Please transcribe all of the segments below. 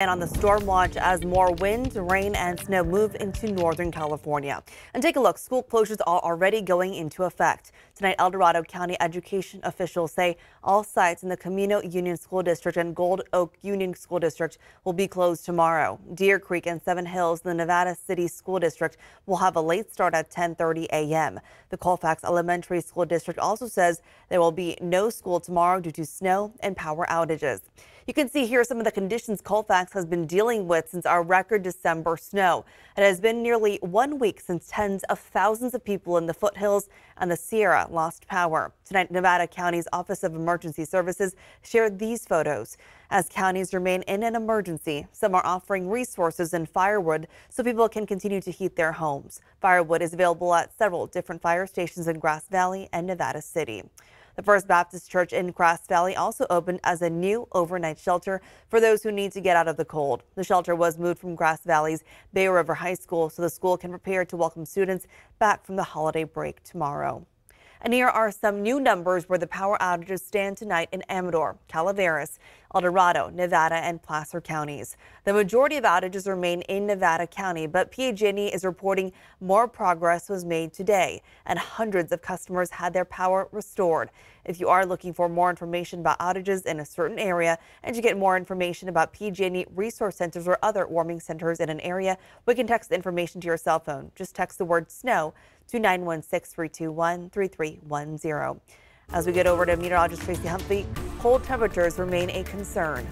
And on the storm watch as more wind, rain and snow move into Northern California. And take a look, school closures are already going into effect. Tonight, El Dorado County education officials say all sites in the Camino Union School District and Gold Oak Union School District will be closed tomorrow. Deer Creek and Seven Hills, the Nevada City School District, will have a late start at 10:30 a.m. The Colfax Elementary School District also says there will be no school tomorrow due to snow and power outages. You can see here some of the conditions Colfax has been dealing with since our record December snow. It has been nearly one week since tens of thousands of people in the foothills and the Sierra lost power. Tonight, Nevada County's Office of Emergency Services shared these photos. As counties remain in an emergency, some are offering resources and firewood so people can continue to heat their homes. Firewood is available at several different fire stations in Grass Valley and Nevada City. The First Baptist Church in Grass Valley also opened as a new overnight shelter for those who need to get out of the cold. The shelter was moved from Grass Valley's Bear River High School so the school can prepare to welcome students back from the holiday break tomorrow. And here are some new numbers where the power outages stand tonight in Amador, Calaveras, El Dorado, Nevada, and Placer counties. The majority of outages remain in Nevada County, but PG&E is reporting more progress was made today, and hundreds of customers had their power restored. If you are looking for more information about outages in a certain area and to get more information about PG&E resource centers or other warming centers in an area, we can text the information to your cell phone. Just text the word snow to 916-321-3310. As we get over to meteorologist Tracy Humphrey, cold temperatures remain a concern.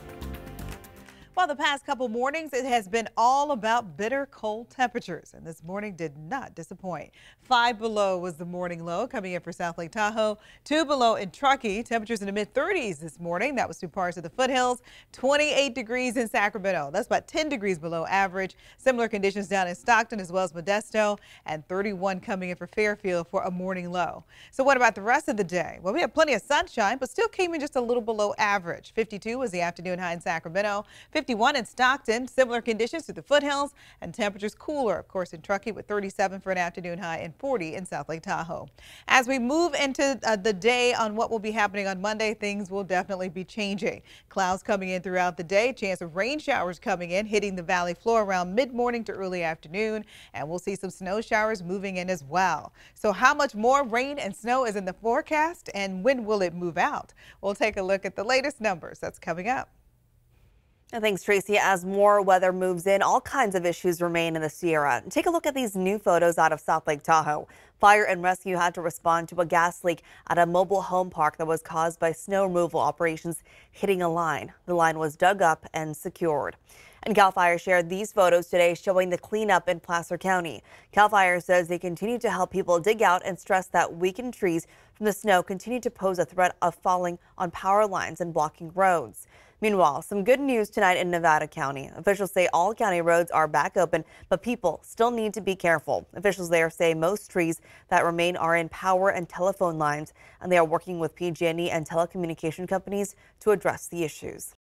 Well, the past couple mornings, it has been all about bitter cold temperatures, and this morning did not disappoint. Five below was the morning low coming in for South Lake Tahoe. Two below in Truckee. Temperatures in the mid 30s this morning. That was through parts of the foothills. 28 degrees in Sacramento. That's about 10 degrees below average. Similar conditions down in Stockton as well as Modesto, and 31 coming in for Fairfield for a morning low. So what about the rest of the day? Well, we had plenty of sunshine, but still came in just a little below average. 52 was the afternoon high in Sacramento. 51 in Stockton. Similar conditions to the foothills and temperatures cooler, of course, in Truckee with 37 for an afternoon high and 40 in South Lake Tahoe. As we move into uh, the day on what will be happening on Monday, things will definitely be changing. Clouds coming in throughout the day, chance of rain showers coming in, hitting the valley floor around mid-morning to early afternoon, and we'll see some snow showers moving in as well. So how much more rain and snow is in the forecast and when will it move out? We'll take a look at the latest numbers. That's coming up. Thanks, Tracy. As more weather moves in, all kinds of issues remain in the Sierra. Take a look at these new photos out of South Lake Tahoe. Fire and rescue had to respond to a gas leak at a mobile home park that was caused by snow removal operations hitting a line. The line was dug up and secured. And CAL FIRE shared these photos today showing the cleanup in Placer County. CAL FIRE says they continue to help people dig out and stress that weakened trees from the snow continue to pose a threat of falling on power lines and blocking roads. Meanwhile, some good news tonight in Nevada County. Officials say all county roads are back open, but people still need to be careful. Officials there say most trees that remain are in power and telephone lines, and they are working with PG&E and telecommunication companies to address the issues.